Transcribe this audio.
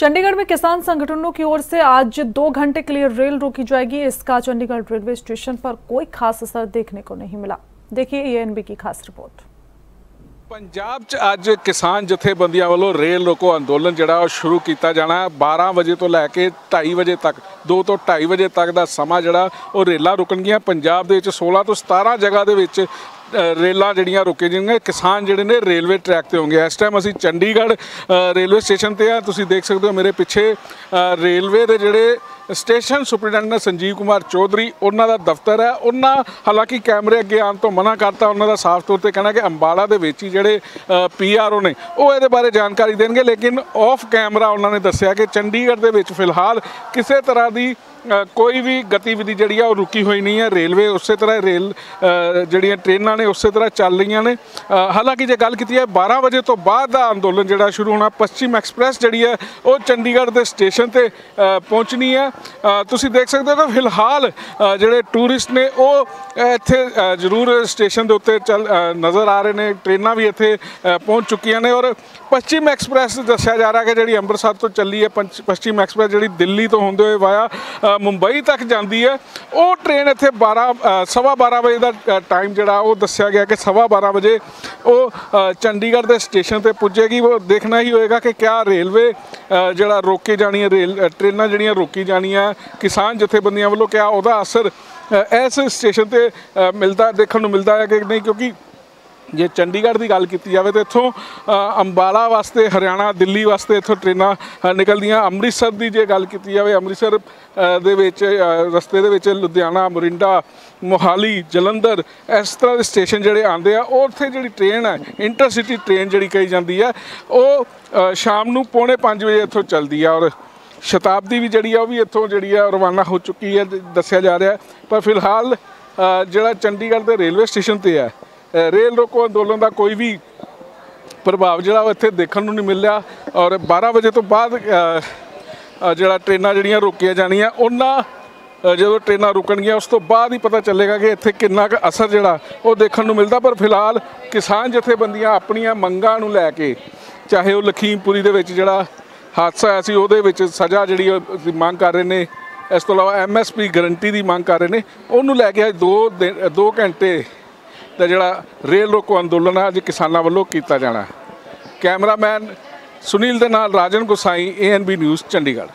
चंडीगढ़ में किसान संगठनों की ओर से आज दो घंटे के लिए रेल रोकी जाएगी। इसका चंडीगढ़ रेलवे स्टेशन पर कोई खास असर देखने को नहीं मिला। देखिए एएनबी की खास रिपोर्ट। ਪੰਜਾਬ 'ਚ ਅੱਜ ਕਿਸਾਨ ਜਥੇਬੰਦੀਆਂ ਵੱਲੋਂ ਰੇਲ ਰੋਕੋ ਅੰਦੋਲਨ ਜਿਹੜਾ ਉਹ ਸ਼ੁਰੂ ਕੀਤਾ ਜਾਣਾ ਹੈ। 12 ਵਜੇ ਤੋਂ ਲੈ ਕੇ 2:30 ਵਜੇ ਤੱਕ 2 ਤੋਂ 2:30 ਵਜੇ ਤੱਕ ਦਾ ਸਮਾਂ ਜਿਹੜਾ ਉਹ ਰੇਲਾਂ ਰੁਕਣਗੀਆਂ। ਪੰਜਾਬ ਦੇ ਵਿੱਚ 16 ਤੋਂ 17 ਜਗ੍ਹਾ ਦੇ ਵਿੱਚ ਰੇਲਾਂ ਜਿਹੜੀਆਂ ਰੁਕੇ ਜਾਣਗੀਆਂ ਕਿਸਾਨ ਜਿਹੜੇ ਨੇ ਰੇਲਵੇ ਟਰੈਕ ਤੇ ਹੋਣਗੇ। ਇਸ ਟਾਈਮ ਅਸੀਂ ਚੰਡੀਗੜ੍ਹ ਰੇਲਵੇ ਸਟੇਸ਼ਨ ਤੇ ਆ। ਤੁਸੀਂ ਦੇਖ ਸਕਦੇ ਹੋ ਮੇਰੇ ਪਿੱਛੇ ਰੇਲਵੇ ਦੇ ਜਿਹੜੇ ਸਟੇਸ਼ਨ ਸੁਪਰਡੈਂਟ ਸੰਜੀਵ ਕੁਮਾਰ ਚੌਧਰੀ, ਉਹਨਾਂ ਦਾ ਦਫ਼ਤਰ ਹੈ। ਉਹਨਾਂ ਹਾਲਾਂਕਿ ਕੈਮਰੇ ਅੱਗੇ ਆਉਣ ਤੋਂ ਮਨਾ ਕਰਤਾ। ਉਹਨਾਂ ਦਾ ਸਾਫ਼ ਤੌਰ ਤੇ ਕਹਿਣਾ ਕਿ ਅੰਬਾਲਾ ਦੇ ਵਿੱਚ ਹੀ ਜਿਹੜੇ ਪੀਆਰਓ ਨੇ, ਉਹ ਇਹਦੇ ਬਾਰੇ ਜਾਣਕਾਰੀ ਦੇਣਗੇ। ਲੇਕਿਨ ਆਫ ਕੈਮਰਾ ਉਹਨਾਂ ਨੇ ਦੱਸਿਆ ਕਿ ਚੰਡੀਗੜ੍ਹ ਦੇ ਵਿੱਚ ਫਿਲਹਾਲ ਕਿਸੇ ਤਰ੍ਹਾਂ ਦੀ ਕੋਈ ਵੀ ਗਤੀਵਿਧੀ ਜਿਹੜੀ ਆ ਉਹ ਰੁਕੀ ਹੋਈ ਨਹੀਂ ਹੈ। ਰੇਲਵੇ ਉਸੇ ਤਰ੍ਹਾਂ ਰੇਲ ਜਿਹੜੀਆਂ ਟ੍ਰੇਨਾਂ ਨੇ ਉਸੇ ਤਰ੍ਹਾਂ ਚੱਲ ਰਹੀਆਂ ਨੇ। ਹਾਲਾਂਕਿ ਜੇ ਗੱਲ ਕੀਤੀ ਹੈ 12 ਵਜੇ ਤੋਂ ਬਾਅਦ ਦਾ ਅੰਦੋਲਨ ਜਿਹੜਾ ਸ਼ੁਰੂ ਹੋਣਾ, ਪੱਛਮ ਐਕਸਪ੍ਰੈਸ ਜਿਹੜੀ ਹੈ, ਉਹ ਚੰਡੀਗੜ੍ਹ ਦੇ ਸਟੇਸ਼ਨ ਤੇ ਪਹੁੰਚਣੀ ਹੈ। ਤੁਸੀਂ ਦੇਖ ਸਕਦੇ ਹੋ ਕਿ ਫਿਲਹਾਲ ਜਿਹੜੇ ਟੂਰਿਸਟ ਨੇ ਉਹ ਇੱਥੇ ਜ਼ਰੂਰ ਸਟੇਸ਼ਨ ਦੇ ਉੱਤੇ ਚੱਲ ਨਜ਼ਰ ਆ ਰਹੇ ਨੇ। ਟ੍ਰੇਨਾਂ ਵੀ ਇੱਥੇ ਪਹੁੰਚ ਚੁੱਕੀਆਂ ਨੇ ਔਰ ਪੱਛਮ ਐਕਸਪ੍ਰੈਸ ਦੱਸਿਆ ਜਾ ਰਿਹਾ ਕਿ ਜਿਹੜੀ ਅੰਮ੍ਰਿਤਸਰ ਤੋਂ ਚੱਲੀ ਹੈ ਪੰਚ- ਪੱਛਮ ਐਕਸਪ੍ਰੈਸ ਜਿਹੜੀ ਦਿੱਲੀ ਤੋਂ ਹੁੰਦੇ ਹੋਏ ਵਾਇਆ ਮੁੰਬਈ ਤੱਕ ਜਾਂਦੀ ਹੈ। ਉਹ ਟ੍ਰੇਨ ਇੱਥੇ 12 ਸਵਾ 12 ਵਜੇ ਦਾ ਟਾਈਮ ਜਿਹੜਾ ਉਹ ਦੱਸਿਆ ਗਿਆ ਕਿ ਸਵਾ 12 ਵਜੇ ਉਹ ਚੰਡੀਗੜ੍ਹ ਦੇ ਸਟੇਸ਼ਨ ਤੇ ਪੁੱਜੇਗੀ। ਉਹ ਦੇਖਣਾ ਹੀ ਹੋਏਗਾ ਕਿ ਕਿਆ ਰੇਲਵੇ ਜਿਹੜਾ ਰੋਕੇ ਜਾਣੀ ਹੈ ਰੇਲ ਅ, ਟ੍ਰੇਨਾਂ ਜਿਹੜੀਆਂ ਰੋਕੀ ਜਾਣੀਆਂ ਕਿਸਾਨ ਜਥੇਬੰਦੀਆਂ ਵੱਲੋਂ ਕਿਆ ਉਹਦਾ ਅਸਰ ਇਸ ਸਟੇਸ਼ਨ ਤੇ ਮਿਲਦਾ ਦੇਖਣ ਨੂੰ ਮਿਲਦਾ ਹੈ ਕਿ ਨਹੀਂ? ਕਿਉਂਕਿ ਜੇ ਚੰਡੀਗੜ੍ਹ ਦੀ ਗੱਲ ਕੀਤੀ ਜਾਵੇ ਤਾਂ ਇੱਥੋਂ ਅੰਬਾਲਾ ਵਾਸਤੇ, ਹਰਿਆਣਾ, ਦਿੱਲੀ ਵਾਸਤੇ ਇੱਥੋਂ ਟ੍ਰੇਨਾਂ ਨਿਕਲਦੀਆਂ। ਅੰਮ੍ਰਿਤਸਰ ਦੀ ਜੇ ਗੱਲ ਕੀਤੀ ਜਾਵੇ, ਅੰਮ੍ਰਿਤਸਰ ਦੇ ਵਿੱਚ ਰਸਤੇ ਦੇ ਵਿੱਚ ਲੁਧਿਆਣਾ, ਮੋਰਿੰਡਾ, ਮੋਹਾਲੀ, ਜਲੰਧਰ, ਇਸ ਤਰ੍ਹਾਂ ਦੇ ਸਟੇਸ਼ਨ ਜਿਹੜੇ ਆਉਂਦੇ ਆ, ਉਹ ਉੱਥੇ ਜਿਹੜੀ ਟ੍ਰੇਨ ਹੈ, ਇੰਟਰਸਿਟੀ ਟ੍ਰੇਨ ਜਿਹੜੀ ਕਹੀ ਜਾਂਦੀ ਹੈ, ਉਹ ਸ਼ਾਮ ਨੂੰ ਪੌਣੇ 5 ਵਜੇ ਇੱਥੋਂ ਚੱਲਦੀ ਆ ਔਰ ਸ਼ਤਾਬਦੀ ਵੀ ਜਿਹੜੀ ਆ, ਉਹ ਵੀ ਇੱਥੋਂ ਜਿਹੜੀ ਆ, ਰਵਾਨਾ ਹੋ ਚੁੱਕੀ ਹੈ, ਦੱਸਿਆ ਜਾ ਰਿਹਾ ਪਰ ਫਿਲਹਾਲ ਜਿਹੜਾ ਚੰਡੀਗੜ੍ਹ ਦੇ ਰੇਲਵੇ ਸਟੇਸ਼ਨ ਤੇ ਹੈ ਰੇਲ ਰੋਕੋ ਅੰਦੋਲਨ ਦਾ ਕੋਈ ਵੀ ਪ੍ਰਭਾਵ ਜਿਹੜਾ ਉਹ ਇੱਥੇ ਦੇਖਣ ਨੂੰ ਨਹੀਂ ਮਿਲਿਆ ਔਰ 12 ਵਜੇ ਤੋਂ ਬਾਅਦ ਜਿਹੜਾ ਟ੍ਰੇਨਾਂ ਜਿਹੜੀਆਂ ਰੋਕੀਆਂ ਜਾਣੀਆਂ, ਉਹਨਾਂ ਜਦੋਂ ਟ੍ਰੇਨਾਂ ਰੁਕਣਗੀਆਂ, ਉਸ ਤੋਂ ਬਾਅਦ ਹੀ ਪਤਾ ਚੱਲੇਗਾ ਕਿ ਇੱਥੇ ਕਿੰਨਾ ਕੁ ਅਸਰ ਜਿਹੜਾ ਉਹ ਦੇਖਣ ਨੂੰ ਮਿਲਦਾ। ਪਰ ਫਿਲਹਾਲ ਕਿਸਾਨ ਜਥੇਬੰਦੀਆਂ ਆਪਣੀਆਂ ਮੰਗਾਂ ਨੂੰ ਲੈ ਕੇ, ਚਾਹੇ ਉਹ ਲਖੀਮਪੁਰੀ ਦੇ ਵਿੱਚ ਜਿਹੜਾ ਹਾਦਸਾ ਆਇਆ ਸੀ, ਉਹਦੇ ਵਿੱਚ ਸਜ਼ਾ ਜਿਹੜੀ ਉਹ ਮੰਗ ਕਰ ਰਹੇ ਨੇ, ਇਸ ਤੋਂ ਇਲਾਵਾ ਐਮਐਸਪੀ ਗਾਰੰਟੀ ਦੀ ਮੰਗ ਕਰ ਰਹੇ ਨੇ, ਉਹਨੂੰ ਲੈ ਕੇ ਅੱਜ 2 2 ਘੰਟੇ ਦਾ ਜਿਹੜਾ ਰੇਲ ਰੋਕੋ ਅੰਦੋਲਨ ਹੈ, ਅੱਜ ਕਿਸਾਨਾਂ ਵੱਲੋਂ ਕੀਤਾ ਜਾਣਾ ਕੈਮਰਾਮੈਨ ਸੁਨੀਲ ਦੇ ਨਾਲ ਰਾਜਨ ਗੁਸਾਈ ਏਐਨਬੀ ਨਿਊਜ਼ ਚੰਡੀਗੜ੍ਹ।